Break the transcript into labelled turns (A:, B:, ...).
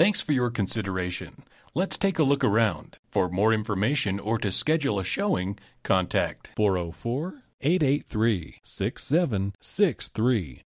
A: Thanks for your consideration. Let's take a look around. For more information or to schedule a showing, contact
B: 404 883 6763